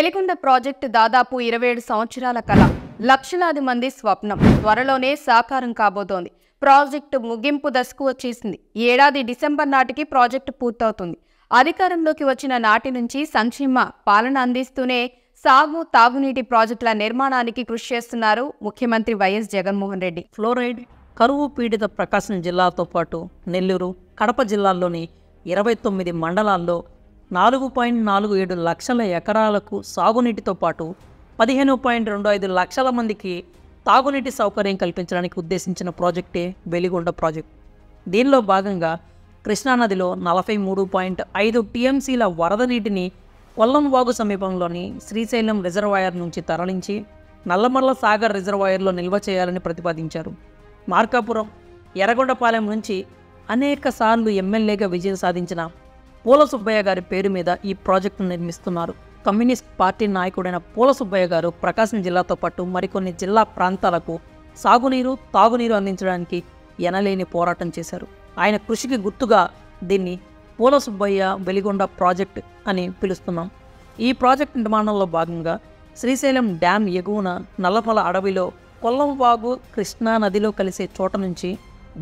Veligonda project దాదాపు ఇరవై ఏడు సంవత్సరాల కళ లక్షలాది మంది స్వప్నం. త్వరలోనే సాకారం కాబోతోంది. ప్రాజెక్టు ముగింపు దశకు వచ్చేసింది. ఏడాది డిసెంబర్ నాటికి ప్రాజెక్టు పూర్తవుతుంది. అధికారంలోకి వచ్చిన నాటి నుంచి సంక్షేమ పాలన అందిస్తూనే సాగు తాగునీటి ప్రాజెక్టుల నిర్మాణానికి కృషి చేస్తున్నారు ముఖ్యమంత్రి వైఎస్ జగన్మోహన్ రెడ్డి. ఫ్లోరైడ్ కరువు పీడిత ప్రకాశం జిల్లాతో పాటు నెల్లూరు కడప జిల్లాల్లోని ఇరవై తొమ్మిది మండలాల్లో నాలుగు పాయింట్ నాలుగు ఏడు లక్షల ఎకరాలకు సాగునీటితో పాటు పదిహేను పాయింట్ రెండు ఐదు లక్షల మందికి తాగునీటి సౌకర్యం కల్పించడానికి ఉద్దేశించిన ప్రాజెక్టే వెలిగొండ ప్రాజెక్ట్. దీనిలో భాగంగా కృష్ణానదిలో నలభై మూడు పాయింట్ ఐదు టీఎంసీల వరద నీటిని కొల్లం వాగు సమీపంలోని శ్రీశైలం రిజర్వాయర్ నుంచి తరలించి నల్లమల్ల సాగర్ రిజర్వాయర్లో నిల్వ చేయాలని ప్రతిపాదించారు. మార్కాపురం ఎర్రగొండపాలెం నుంచి అనేక సార్లు ఎమ్మెల్యేగా విజయం సాధించిన పూల సుబ్బయ్య గారి పేరు మీద ఈ ప్రాజెక్టును నిర్మిస్తున్నారు. కమ్యూనిస్ట్ పార్టీ నాయకుడైన పూల సుబ్బయ్య గారు ప్రకాశం జిల్లాతో పాటు మరికొన్ని జిల్లా ప్రాంతాలకు సాగునీరు తాగునీరు అందించడానికి ఎనలేని పోరాటం చేశారు. ఆయన కృషికి గుర్తుగా దీన్ని పూల సుబ్బయ్య వెలిగొండ ప్రాజెక్ట్ అని పిలుస్తున్నాం. ఈ ప్రాజెక్ట్ నిర్మాణంలో భాగంగా శ్రీశైలం డ్యామ్ ఎగువన నల్లమల అడవిలో కొల్లంవాగు కృష్ణా నదిలో కలిసే చోట నుంచి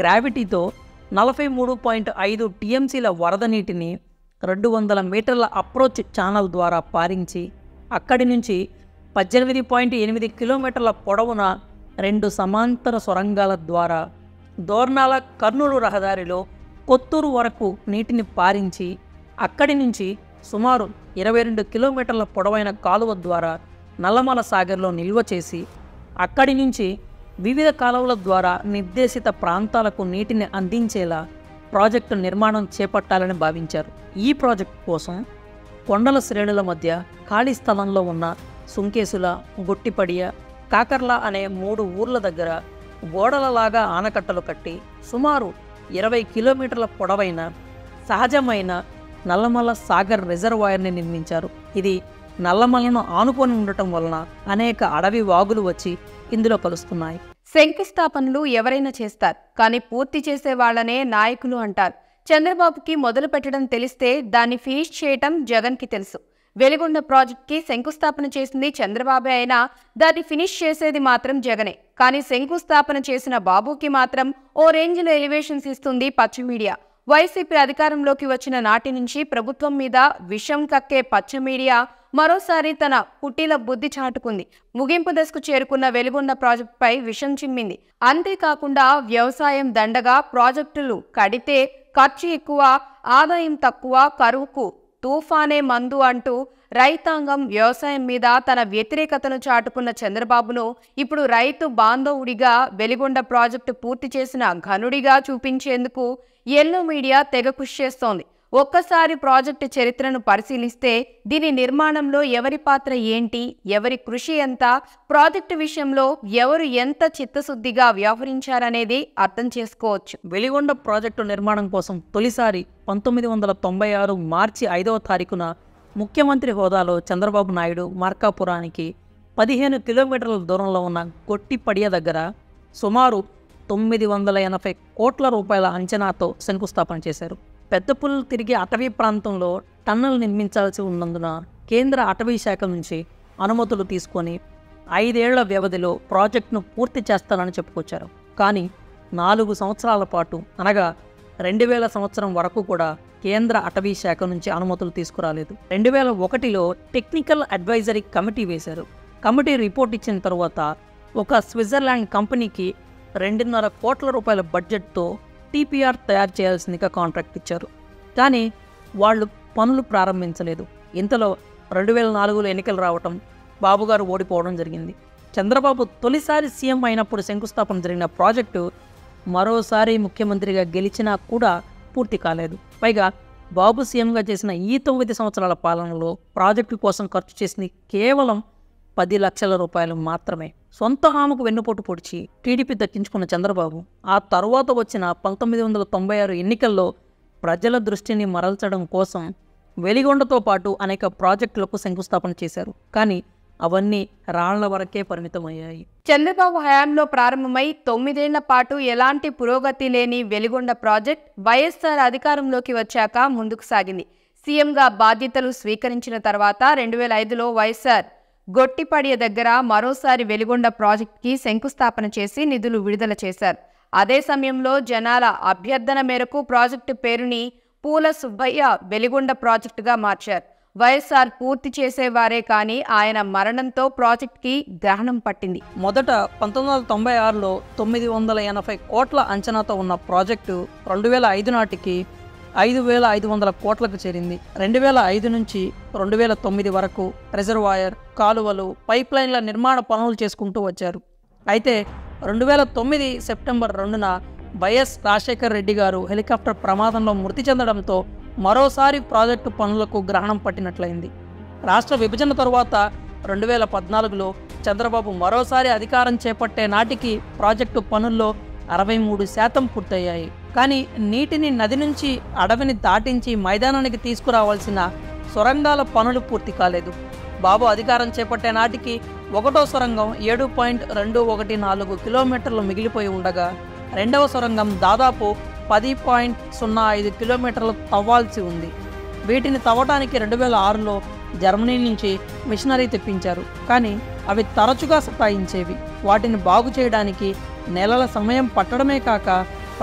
గ్రావిటీతో నలభై మూడు పాయింట్ ఐదు టీఎంసీల వరద నీటిని రెండు వందల మీటర్ల అప్రోచ్ ఛానల్ ద్వారా పారించి అక్కడి నుంచి పద్దెనిమిది పాయింట్ ఎనిమిది కిలోమీటర్ల పొడవున రెండు సమాంతర సొరంగాల ద్వారా దోర్నాల కర్నూలు రహదారిలో కొత్తూరు వరకు నీటిని పారించి అక్కడి నుంచి సుమారు ఇరవై రెండు కిలోమీటర్ల పొడవైన కాలువ ద్వారా నల్లమల సాగర్లో నిల్వ చేసి అక్కడి నుంచి వివిధ కాలువల ద్వారా నిర్దేశిత ప్రాంతాలకు నీటిని అందించేలా ప్రాజెక్టు నిర్మాణం చేపట్టాలని భావించారు. ఈ ప్రాజెక్టు కోసం కొండల శ్రేణుల మధ్య ఖాళీ స్థలంలో ఉన్న సుంకేసుల గొట్టిపడియ కాకర్ల అనే మూడు ఊర్ల దగ్గర గోడలలాగా ఆనకట్టలు కట్టి సుమారు ఇరవై కిలోమీటర్ల పొడవైన సహజమైన నల్లమల సాగర్ రిజర్వాయర్ని నిర్మించారు. ఇది నల్లమలను ఆనుకొని ఉండటం వలన అనేక అడవి వాగులు వచ్చి ఇందులో కలుస్తున్నాయి. శంకుస్థాపనలు ఎవరైనా చేస్తారు కానీ పూర్తి చేసే వాళ్ళనే నాయకులు అంటారు. చంద్రబాబుకి మొదలు పెట్టడం తెలిస్తే దాన్ని ఫినిష్ చేయటం జగన్కి తెలుసు. వెలుగొండ ప్రాజెక్ట్కి శంకుస్థాపన చేసింది చంద్రబాబే అయినా దాన్ని ఫినిష్ చేసేది మాత్రం జగనే. కానీ శంకుస్థాపన చేసిన బాబుకి మాత్రం ఓ రేంజ్లో ఎలివేషన్స్ ఇస్తుంది పచ్చ మీడియా. వైసీపీ అధికారంలోకి వచ్చిన నాటి నుంచి ప్రభుత్వం మీద విషం కక్కే పచ్చ మీడియా మరోసారి తన పుట్టిల బుద్ధి చాటుకుంది. ముగింపు దశకు చేరుకున్న వెలుగొండ ప్రాజెక్టుపై విషం చిమ్మింది. అంతేకాకుండా వ్యవసాయం దండగా ప్రాజెక్టులు కడితే ఖర్చు ఎక్కువ ఆదాయం తక్కువ కరువుకు తుఫానే మందు అంటూ రైతాంగం వ్యవసాయం మీద తన వ్యతిరేకతను చాటుకున్న చంద్రబాబును ఇప్పుడు రైతు బాంధవుడిగా వెలిగొండ ప్రాజెక్టు పూర్తి చేసిన ఘనుడిగా చూపించేందుకు ఎల్లో మీడియా తెగ కృషి చేస్తోంది. ఒక్కసారి ప్రాజెక్టు చరిత్రను పరిశీలిస్తే దీని నిర్మాణంలో ఎవరి పాత్ర ఏంటి ఎవరి కృషి ఎంత ప్రాజెక్టు విషయంలో ఎవరు ఎంత చిత్తశుద్ధిగా వ్యవహరించారనేది అర్థం చేసుకోవచ్చు. వెలిగొండ ప్రాజెక్టు నిర్మాణం కోసం తొలిసారి పంతొమ్మిది వందల తొంభై ఆరు మార్చి ఐదవ తారీఖున ముఖ్యమంత్రి హోదాలో చంద్రబాబు నాయుడు మార్కాపురానికి పదిహేను కిలోమీటర్ల దూరంలో ఉన్న గొట్టిపడియ దగ్గర సుమారు తొమ్మిది వందల ఎనభై కోట్ల రూపాయల అంచనాతో శంకుస్థాపన చేశారు. పెద్ద పుల్లు తిరిగి అటవీ ప్రాంతంలో టన్నల్ నిర్మించాల్సి ఉన్నందున కేంద్ర అటవీ శాఖ నుంచి అనుమతులు తీసుకొని ఐదేళ్ళ వ్యవధిలో ప్రాజెక్టును పూర్తి చేస్తానని చెప్పుకొచ్చారు. కానీ నాలుగు సంవత్సరాల పాటు అనగా రెండు వేల సంవత్సరం వరకు కూడా కేంద్ర అటవీ శాఖ నుంచి అనుమతులు తీసుకురాలేదు. రెండు వేల ఒకటిలో టెక్నికల్ అడ్వైజరీ కమిటీ వేశారు. కమిటీ రిపోర్ట్ ఇచ్చిన తర్వాత ఒక స్విట్జర్లాండ్ కంపెనీకి రెండున్నర కోట్ల రూపాయల బడ్జెట్తో టీపీఆర్ తయారు చేయాల్సిందిగా కాంట్రాక్ట్ ఇచ్చారు. కానీ వాళ్ళు పనులు ప్రారంభించలేదు. ఇంతలో రెండు వేల నాలుగులో ఎన్నికలు రావటం బాబుగారు ఓడిపోవడం జరిగింది. చంద్రబాబు తొలిసారి సీఎం అయినప్పుడు శంకుస్థాపన జరిగిన ప్రాజెక్టు మరోసారి ముఖ్యమంత్రిగా గెలిచినా కూడా పూర్తి కాలేదు. పైగా బాబు సీఎంగా చేసిన ఈ తొమ్మిది సంవత్సరాల పాలనలో ప్రాజెక్టు కోసం ఖర్చు చేసింది కేవలం పది లక్షల రూపాయలు మాత్రమే. సొంత హామకు వెన్నుపోటు పొడిచి టీడీపీ దక్కించుకున్న చంద్రబాబు ఆ తరువాత వచ్చిన పంతొమ్మిది వందల తొంభై ఆరు ఎన్నికల్లో ప్రజల దృష్టిని మరల్చడం కోసం వెలిగొండతో పాటు అనేక ప్రాజెక్టులకు శంకుస్థాపన చేశారు. కానీ అవన్నీ రాళ్ళ వరకే పరిమితమయ్యాయి. చంద్రబాబు హయాంలో ప్రారంభమై తొమ్మిదేళ్ళ పాటు ఎలాంటి పురోగతి లేని వెలిగొండ ప్రాజెక్ట్ వైఎస్ఆర్ అధికారంలోకి వచ్చాక ముందుకు సాగింది. సీఎంగా బాధ్యతలు స్వీకరించిన తర్వాత రెండు వేల ఐదులో వైఎస్ఆర్ గొట్టిపడియ దగ్గర మరోసారి వెలిగొండ ప్రాజెక్టుకి శంకుస్థాపన చేసి నిధులు విడుదల చేశారు. అదే సమయంలో జనాల అభ్యర్థన మేరకు ప్రాజెక్టు పేరుని పూల సుబ్బయ్య వెలిగొండ ప్రాజెక్టుగా మార్చారు. వైఎస్ఆర్ పూర్తి చేసేవారే కానీ ఆయన మరణంతో ప్రాజెక్టుకి గ్రహణం పట్టింది. మొదట పంతొమ్మిది వందల తొంభై ఆరులో తొమ్మిది వందల ఎనభై కోట్ల అంచనాతో ఉన్న ప్రాజెక్టు రెండు వేల ఐదు నాటికి ఐదు వేల ఐదు వందల కోట్లకు చేరింది. రెండు వేల ఐదు నుంచి రెండు వేల తొమ్మిది వరకు రిజర్వాయర్ కాలువలు పైప్లైన్ల నిర్మాణ పనులు చేసుకుంటూ వచ్చారు. అయితే రెండు వేల తొమ్మిది సెప్టెంబర్ రెండున వైఎస్ రాజశేఖర్ రెడ్డి గారు హెలికాప్టర్ ప్రమాదంలో మృతి చెందడంతో మరోసారి ప్రాజెక్టు పనులకు గ్రహణం పట్టినట్లయింది. రాష్ట్ర విభజన తరువాత రెండు వేల పద్నాలుగులో చంద్రబాబు మరోసారి అధికారం చేపట్టే నాటికి ప్రాజెక్టు పనుల్లో అరవై మూడు శాతం పూర్తయ్యాయి. కానీ నీటిని నది నుంచి అడవిని దాటించి మైదానానికి తీసుకురావాల్సిన సొరంగాల పనులు పూర్తి కాలేదు. బాబు అధికారం చేపట్టే నాటికి ఒకటో సొరంగం ఏడు పాయింట్ రెండు ఒకటి నాలుగు కిలోమీటర్లు మిగిలిపోయి ఉండగా రెండవ సొరంగం దాదాపు పది పాయింట్ సున్నా ఐదు కిలోమీటర్లు తవ్వాల్సి ఉంది. వీటిని తవ్వటానికి రెండు వేల ఆరులో జర్మనీ నుంచి మిషనరీ తెప్పించారు. కానీ అవి తరచుగా సతాయించేవి. వాటిని బాగు చేయడానికి నెలల సమయం పట్టడమే కాక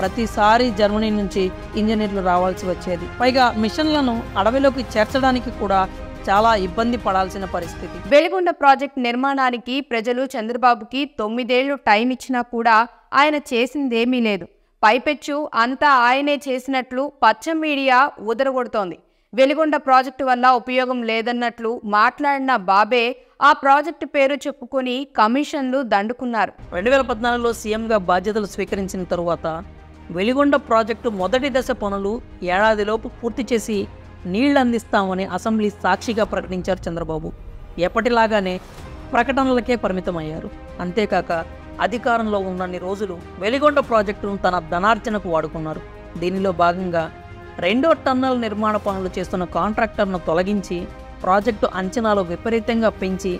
ప్రతిసారి జర్మనీ నుంచి ఇంజనీర్లు రావాల్సి వచ్చేది. పైగా మిషన్లను అడవిలోకి చేర్చడానికి కూడా చాలా ఇబ్బంది పడాల్సిన పరిస్థితి. వెలిగొండ ప్రాజెక్ట్ నిర్మాణానికి ప్రజలు చంద్రబాబుకి తొమ్మిదేళ్ళు టైం ఇచ్చినా కూడా ఆయన చేసిందేమీ లేదు. పైపెచ్చు అంతా ఆయనే చేసినట్లు పచ్చ మీడియా ఊదరగొడుతోంది. వెలిగొండ ప్రాజెక్టు వల్ల ఉపయోగం లేదన్నట్లు మాట్లాడిన బాబే ఆ ప్రాజెక్టు పేరు చెప్పుకొని కమిషన్లు దండుకున్నారు. రెండు వేల పద్నాలుగులో సీఎంగా బాధ్యతలు స్వీకరించిన తరువాత వెలిగొండ ప్రాజెక్టు మొదటి దశ పనులు ఏడాదిలోపు పూర్తి చేసి నీళ్ళు అందిస్తామని అసెంబ్లీ సాక్షిగా ప్రకటించారు చంద్రబాబు. ఎప్పటిలాగానే ప్రకటనలకే పరిమితమయ్యారు. అంతేకాక అధికారంలో ఉన్నన్ని రోజులు వెలిగొండ ప్రాజెక్టును తన ధనార్జనకు వాడుకున్నారు. దీనిలో భాగంగా రెండో టన్నల్ నిర్మాణ పనులు చేస్తున్న కాంట్రాక్టర్ను తొలగించి ప్రాజెక్టు అంచనాలు విపరీతంగా పెంచి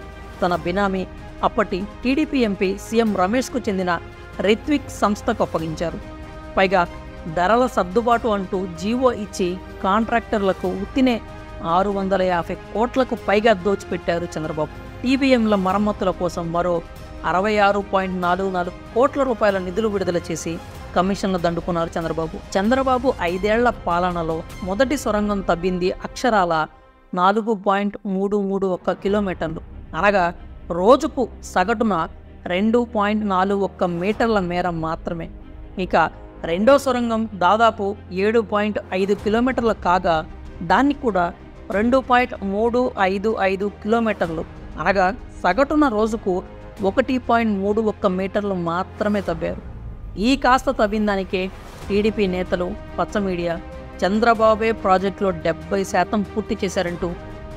తన బినామీ అప్పటి టీడీపీ ఎంపీ సీఎం రమేష్కు చెందిన రిత్విక్ సంస్థకు అప్పగించారు. పైగా ధరల సర్దుబాటు అంటూ జీవో ఇచ్చి కాంట్రాక్టర్లకు ఉత్తినే ఆరు వందల యాభై కోట్లకు పైగా దోచిపెట్టారు చంద్రబాబు. టీబీఎంల మరమ్మతుల కోసం మరో అరవై ఆరు పాయింట్ నాలుగు నాలుగు కోట్ల రూపాయల నిధులు విడుదల చేసి కమిషన్లు దండుకున్నారు చంద్రబాబు. చంద్రబాబు ఐదేళ్ళ పాలనలో మొదటి సొరంగం తవ్వింది అక్షరాల నాలుగు పాయింట్ మూడు మూడు ఒక్క కిలోమీటర్లు. అనగా రోజుకు సగటున రెండు పాయింట్ నాలుగు ఒక్క మీటర్ల మేర మాత్రమే. ఇక రెండో సొరంగం దాదాపు ఏడు పాయింట్ ఐదు కిలోమీటర్లు కాగా దాన్ని కూడా రెండు పాయింట్ మూడు ఐదు ఐదు కిలోమీటర్లు అనగా సగటున రోజుకు ఒకటి పాయింట్ మూడు ఒక్క మీటర్లు మాత్రమే తవ్వారు. ఈ కాస్త తవ్విన దానికే టీడీపీ నేతలు పచ్చ మీడియా చంద్రబాబే ప్రాజెక్టులో డెబ్బై శాతం పూర్తి చేశారంటూ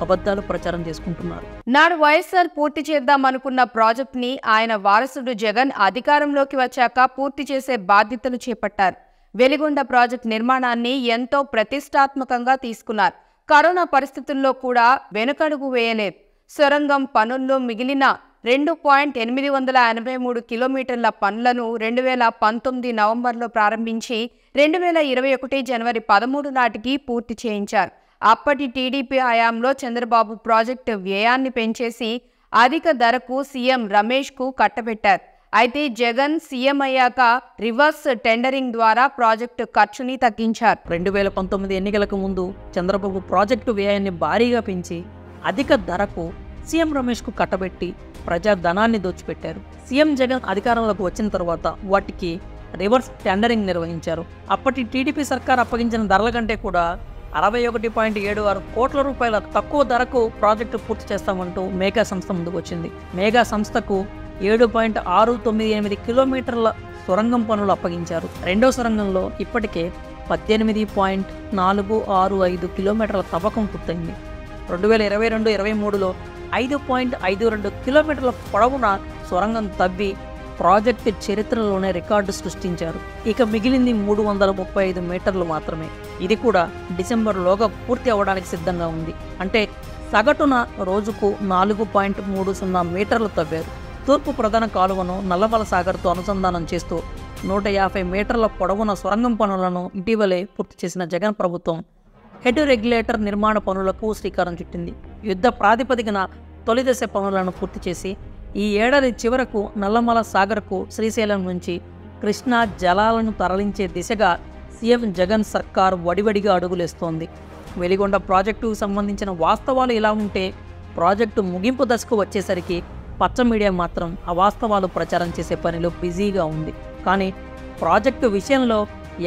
అబద్ధాలు ప్రచారం చేసుకుంటున్నారు. నాడు వైఎస్ఆర్ పూర్తి చేద్దామనుకున్న ప్రాజెక్ట్ని ఆయన వారసుడు జగన్ అధికారంలోకి వచ్చాక పూర్తి చేసే బాధ్యతలు చేపట్టారు. వెలిగొండ ప్రాజెక్ట్ నిర్మాణాన్ని ఎంతో ప్రతిష్టాత్మకంగా తీసుకున్నారు. కరోనా పరిస్థితుల్లో కూడా వెనుకడుగు వేయలేదు. సొరంగం పనుల్లో మిగిలిన రెండు పాయింట్ ఎనిమిది వందల ఎనభై మూడు కిలోమీటర్ల పనులను రెండు వేల పంతొమ్మిది నవంబర్లో ప్రారంభించి రెండు వేల ఇరవై ఒకటి జనవరి పదమూడు నాటికి పూర్తి చేయించారు. అప్పటి టీడీపీ హయాంలో చంద్రబాబు ప్రాజెక్టు వ్యయాన్ని పెంచేసి అధిక ధరకు సీఎం రమేష్కు కట్టబెట్టారు. అయితే జగన్ సీఎం అయ్యాక రివర్స్ టెండరింగ్ ద్వారా ప్రాజెక్టు ఖర్చుని తగ్గించారు. రెండు వేల పంతొమ్మిది ఎన్నికలకు ముందు చంద్రబాబు ప్రాజెక్టు వ్యయాన్ని భారీగా పెంచి అధిక ధరకు సీఎం రమేష్కు కట్టబెట్టి ప్రజా ధనాన్ని దోచిపెట్టారు. సీఎం జగన్ అధికారంలోకి వచ్చిన తర్వాత వాటికి రివర్స్ టెండరింగ్ నిర్వహించారు. అప్పటి టీడీపీ సర్కార్ అప్పగించిన ధరల కంటే కూడా అరవై ఒకటి పాయింట్ ఏడు ఆరు కోట్ల రూపాయల తక్కువ ధరకు ప్రాజెక్టు పూర్తి చేస్తామంటూ మేఘా సంస్థ ముందుకు వచ్చింది. మేఘా సంస్థకు ఏడు పాయింట్ ఆరు తొమ్మిది ఎనిమిది కిలోమీటర్ల సొరంగం పనులు అప్పగించారు. రెండో సొరంగంలో ఇప్పటికే పద్దెనిమిది పాయింట్ నాలుగు ఆరు ఐదు కిలోమీటర్ల తవ్వకం పూర్తయింది. రెండు వేల ఇరవై రెండు ఇరవై మూడులో ఐదు పాయింట్ ఐదు రెండు కిలోమీటర్ల పొడవున సొరంగం తవ్వి ప్రాజెక్టు చరిత్రలోనే రికార్డు సృష్టించారు. ఇక మిగిలింది మూడు వందల ముప్పై ఐదు మీటర్లు మాత్రమే. ఇది కూడా డిసెంబర్లోగా పూర్తి అవ్వడానికి సిద్ధంగా ఉంది. అంటే సగటున రోజుకు నాలుగు పాయింట్ మూడు సున్నా మీటర్లు తవ్వారు. తూర్పు ప్రధాన కాలువను నల్లమల సాగర్తో అనుసంధానం చేస్తూ నూట యాభై మీటర్ల పొడవున సొరంగం పనులను ఇటీవలే పూర్తి చేసిన జగన్ ప్రభుత్వం హెడ్ రెగ్యులేటర్ నిర్మాణ పనులకు శ్రీకారం చుట్టింది. యుద్ధ ప్రాతిపదికన తొలి దశ పనులను పూర్తి చేసి ఈ ఏడాది చివరకు నల్లమల సాగర్కు శ్రీశైలం నుంచి కృష్ణా జలాలను తరలించే దిశగా సీఎం జగన్ సర్కార్ వడివడిగా అడుగులేస్తోంది. వెలిగొండ ప్రాజెక్టుకు సంబంధించిన వాస్తవాలు ఇలా ఉంటే ప్రాజెక్టు ముగింపు దశకు వచ్చేసరికి పచ్చ మీడియా మాత్రం అవాస్తవాలు ప్రచారం చేసే పనిలో బిజీగా ఉంది. కానీ ప్రాజెక్టు విషయంలో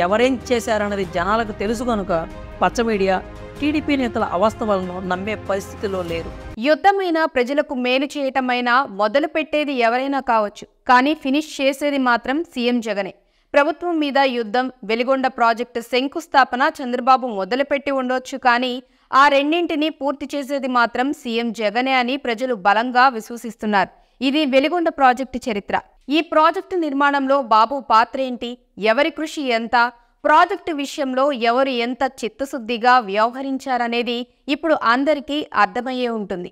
ఎవరేం చేశారన్నది జనాలకు తెలుసు కనుక పచ్చ మీడియా టీడీపీ నేతల అవాస్తవాలను నమ్మే పరిస్థితిలో లేరు. యుద్ధమైనా ప్రజలకు మేలు చేయటమైనా మొదలు పెట్టేది ఎవరైనా కావచ్చు. కానీ ఫినిష్ చేసేది మాత్రం సీఎం జగనే. ప్రభుత్వం మీద యుద్ధం వెలిగొండ ప్రాజెక్టు శంకుస్థాపన చంద్రబాబు మొదలుపెట్టి ఉండొచ్చు కానీ ఆ రెండింటినీ పూర్తి చేసేది మాత్రం సీఎం జగనే అని ప్రజలు బలంగా విశ్వసిస్తున్నారు. ఇది వెలిగొండ ప్రాజెక్టు చరిత్ర. ఈ ప్రాజెక్టు నిర్మాణంలో బాబు పాత్ర ఏంటి? ఎవరి కృషి ఎంత? ప్రాజెక్టు విషయంలో ఎవరు ఎంత చిత్తశుద్ధిగా వ్యవహరించారనేది ఇప్పుడు అందరికీ అర్థమయ్యే ఉంటుంది.